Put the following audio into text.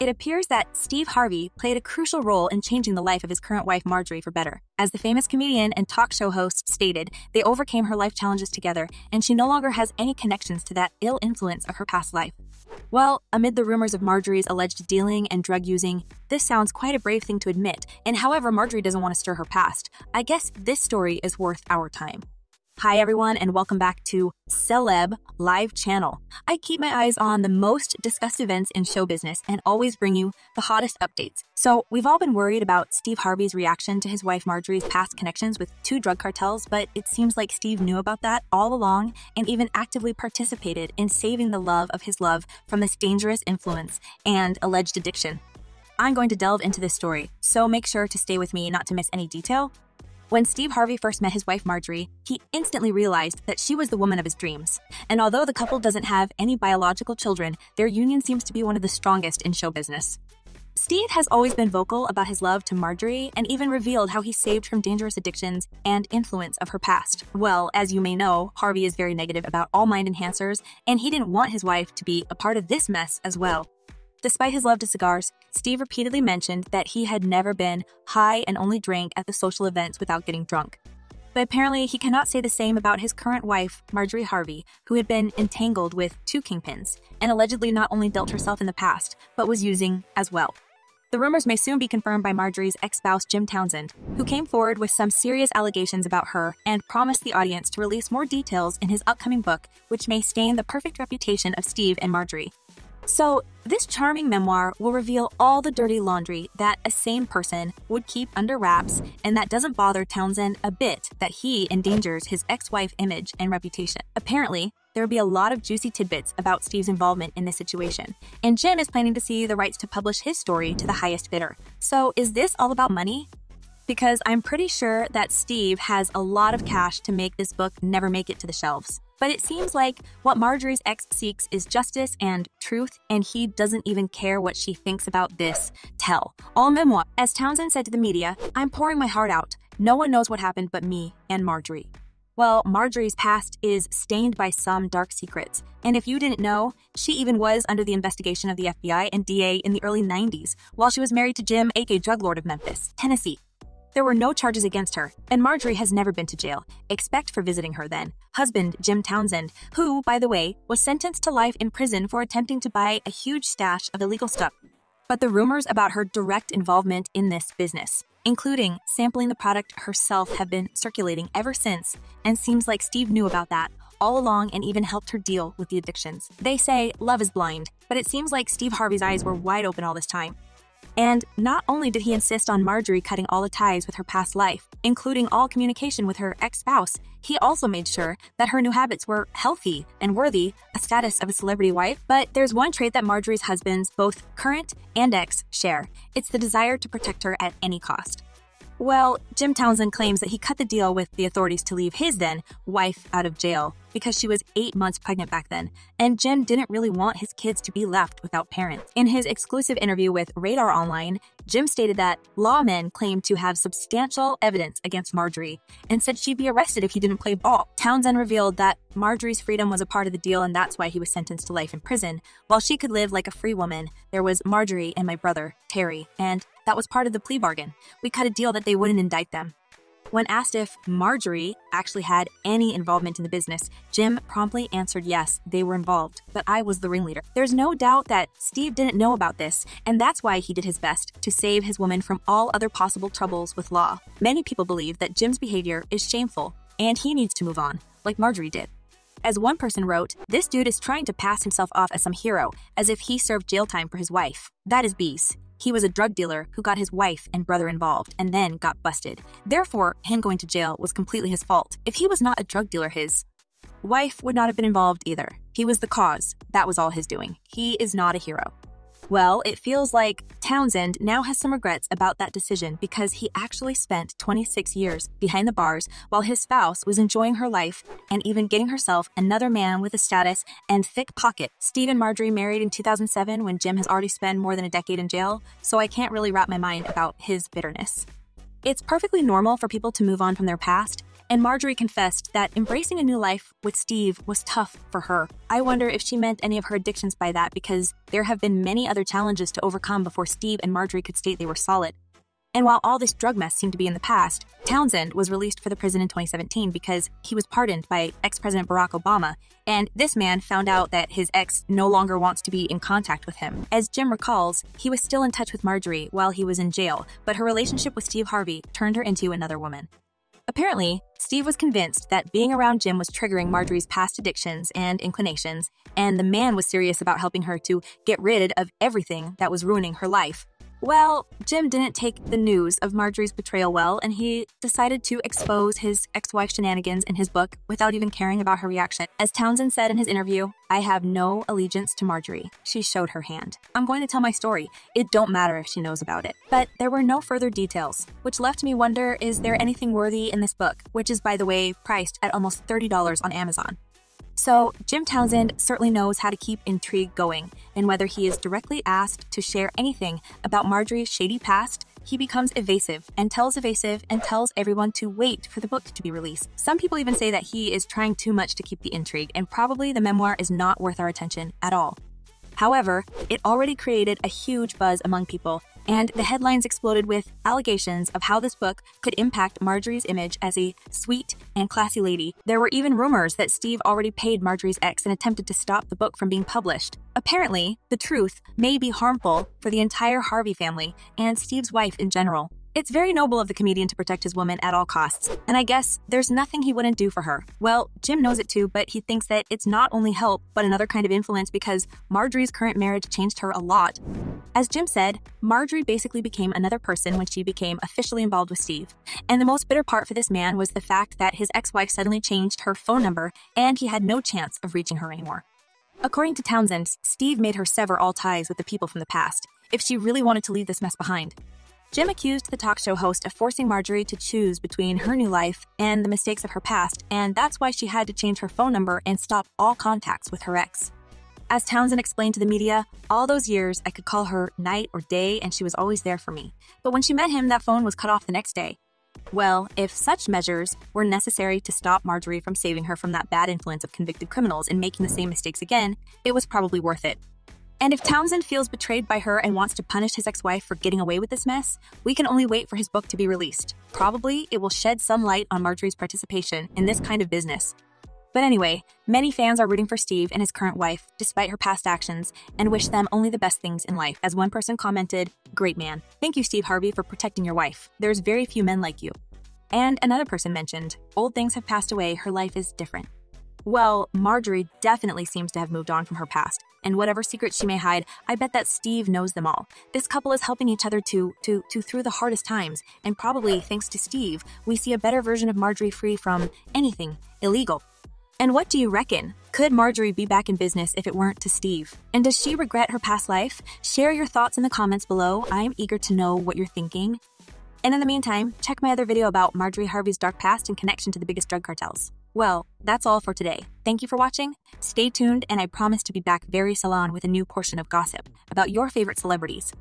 It appears that Steve Harvey played a crucial role in changing the life of his current wife, Marjorie, for better. As the famous comedian and talk show host stated, they overcame her life challenges together, and she no longer has any connections to that ill influence of her past life. Well, amid the rumors of Marjorie's alleged dealing and drug using, this sounds quite a brave thing to admit, and however Marjorie doesn't want to stir her past, I guess this story is worth our time. Hi, everyone, and welcome back to Celeb Live Channel. I keep my eyes on the most discussed events in show business and always bring you the hottest updates. So, we've all been worried about Steve Harvey's reaction to his wife Marjorie's past connections with two drug cartels, but it seems like Steve knew about that all along and even actively participated in saving the love of his love from this dangerous influence and alleged addiction. I'm going to delve into this story, so make sure to stay with me not to miss any detail. When Steve Harvey first met his wife Marjorie, he instantly realized that she was the woman of his dreams. And although the couple doesn't have any biological children, their union seems to be one of the strongest in show business. Steve has always been vocal about his love to Marjorie and even revealed how he saved from dangerous addictions and influence of her past. Well, as you may know, Harvey is very negative about all mind enhancers, and he didn't want his wife to be a part of this mess as well. Despite his love to cigars, Steve repeatedly mentioned that he had never been high and only drank at the social events without getting drunk. But apparently, he cannot say the same about his current wife, Marjorie Harvey, who had been entangled with two kingpins and allegedly not only dealt herself in the past, but was using as well. The rumors may soon be confirmed by Marjorie's ex spouse, Jim Townsend, who came forward with some serious allegations about her and promised the audience to release more details in his upcoming book, which may stain the perfect reputation of Steve and Marjorie. So, this charming memoir will reveal all the dirty laundry that a sane person would keep under wraps and that doesn't bother Townsend a bit that he endangers his ex wife image and reputation. Apparently, there will be a lot of juicy tidbits about Steve's involvement in this situation, and Jim is planning to see the rights to publish his story to the highest bidder. So, is this all about money? Because I'm pretty sure that Steve has a lot of cash to make this book never make it to the shelves. But it seems like what Marjorie's ex seeks is justice and truth, and he doesn't even care what she thinks about this tell. All memoir. As Townsend said to the media, I'm pouring my heart out. No one knows what happened but me and Marjorie. Well, Marjorie's past is stained by some dark secrets. And if you didn't know, she even was under the investigation of the FBI and DA in the early 90s while she was married to Jim, aka Drug Lord of Memphis, Tennessee. There were no charges against her, and Marjorie has never been to jail, except for visiting her then. Husband, Jim Townsend, who, by the way, was sentenced to life in prison for attempting to buy a huge stash of illegal stuff. But the rumors about her direct involvement in this business, including sampling the product herself, have been circulating ever since, and seems like Steve knew about that all along and even helped her deal with the addictions. They say love is blind, but it seems like Steve Harvey's eyes were wide open all this time. And not only did he insist on Marjorie cutting all the ties with her past life, including all communication with her ex spouse, he also made sure that her new habits were healthy and worthy a status of a celebrity wife. But there's one trait that Marjorie's husbands, both current and ex, share it's the desire to protect her at any cost. Well, Jim Townsend claims that he cut the deal with the authorities to leave his then wife out of jail because she was eight months pregnant back then, and Jim didn't really want his kids to be left without parents. In his exclusive interview with Radar Online, Jim stated that lawmen claimed to have substantial evidence against Marjorie and said she'd be arrested if he didn't play ball. Townsend revealed that Marjorie's freedom was a part of the deal and that's why he was sentenced to life in prison. While she could live like a free woman, there was Marjorie and my brother, Terry, and that was part of the plea bargain. We cut a deal that they wouldn't indict them. When asked if Marjorie actually had any involvement in the business, Jim promptly answered yes, they were involved, but I was the ringleader. There's no doubt that Steve didn't know about this, and that's why he did his best to save his woman from all other possible troubles with law. Many people believe that Jim's behavior is shameful, and he needs to move on, like Marjorie did. As one person wrote, this dude is trying to pass himself off as some hero, as if he served jail time for his wife. That is bees. He was a drug dealer who got his wife and brother involved and then got busted. Therefore, him going to jail was completely his fault. If he was not a drug dealer, his wife would not have been involved either. He was the cause. That was all his doing. He is not a hero. Well, it feels like Townsend now has some regrets about that decision because he actually spent 26 years behind the bars while his spouse was enjoying her life and even getting herself another man with a status and thick pocket. Steve and Marjorie married in 2007 when Jim has already spent more than a decade in jail, so I can't really wrap my mind about his bitterness. It's perfectly normal for people to move on from their past, and Marjorie confessed that embracing a new life with Steve was tough for her. I wonder if she meant any of her addictions by that because there have been many other challenges to overcome before Steve and Marjorie could state they were solid. And while all this drug mess seemed to be in the past, Townsend was released for the prison in 2017 because he was pardoned by ex President Barack Obama. And this man found out that his ex no longer wants to be in contact with him. As Jim recalls, he was still in touch with Marjorie while he was in jail, but her relationship with Steve Harvey turned her into another woman. Apparently, Steve was convinced that being around Jim was triggering Marjorie's past addictions and inclinations, and the man was serious about helping her to get rid of everything that was ruining her life. Well, Jim didn't take the news of Marjorie's betrayal well, and he decided to expose his ex wife's shenanigans in his book without even caring about her reaction. As Townsend said in his interview, I have no allegiance to Marjorie. She showed her hand. I'm going to tell my story. It don't matter if she knows about it. But there were no further details, which left me wonder is there anything worthy in this book, which is, by the way, priced at almost $30 on Amazon. So, Jim Townsend certainly knows how to keep intrigue going, and whether he is directly asked to share anything about Marjorie's shady past, he becomes evasive and tells evasive and tells everyone to wait for the book to be released. Some people even say that he is trying too much to keep the intrigue, and probably the memoir is not worth our attention at all. However, it already created a huge buzz among people, and the headlines exploded with allegations of how this book could impact Marjorie's image as a sweet and classy lady. There were even rumors that Steve already paid Marjorie's ex and attempted to stop the book from being published. Apparently, the truth may be harmful for the entire Harvey family and Steve's wife in general. It's very noble of the comedian to protect his woman at all costs, and I guess there's nothing he wouldn't do for her. Well, Jim knows it too, but he thinks that it's not only help, but another kind of influence because Marjorie's current marriage changed her a lot. As Jim said, Marjorie basically became another person when she became officially involved with Steve. And the most bitter part for this man was the fact that his ex wife suddenly changed her phone number and he had no chance of reaching her anymore. According to Townsend, Steve made her sever all ties with the people from the past if she really wanted to leave this mess behind. Jim accused the talk show host of forcing Marjorie to choose between her new life and the mistakes of her past, and that's why she had to change her phone number and stop all contacts with her ex. As Townsend explained to the media, all those years I could call her night or day and she was always there for me. But when she met him, that phone was cut off the next day. Well, if such measures were necessary to stop Marjorie from saving her from that bad influence of convicted criminals and making the same mistakes again, it was probably worth it. And if Townsend feels betrayed by her and wants to punish his ex wife for getting away with this mess, we can only wait for his book to be released. Probably it will shed some light on Marjorie's participation in this kind of business. But anyway, many fans are rooting for Steve and his current wife, despite her past actions, and wish them only the best things in life. As one person commented, Great man. Thank you, Steve Harvey, for protecting your wife. There's very few men like you. And another person mentioned, Old things have passed away, her life is different. Well, Marjorie definitely seems to have moved on from her past, and whatever secrets she may hide, I bet that Steve knows them all. This couple is helping each other to to to through the hardest times, and probably thanks to Steve, we see a better version of Marjorie free from anything illegal. And what do you reckon? Could Marjorie be back in business if it weren't to Steve? And does she regret her past life? Share your thoughts in the comments below. I am eager to know what you're thinking. And in the meantime, check my other video about Marjorie Harvey's dark past and connection to the biggest drug cartels. Well, that's all for today. Thank you for watching. Stay tuned, and I promise to be back very salon with a new portion of gossip about your favorite celebrities.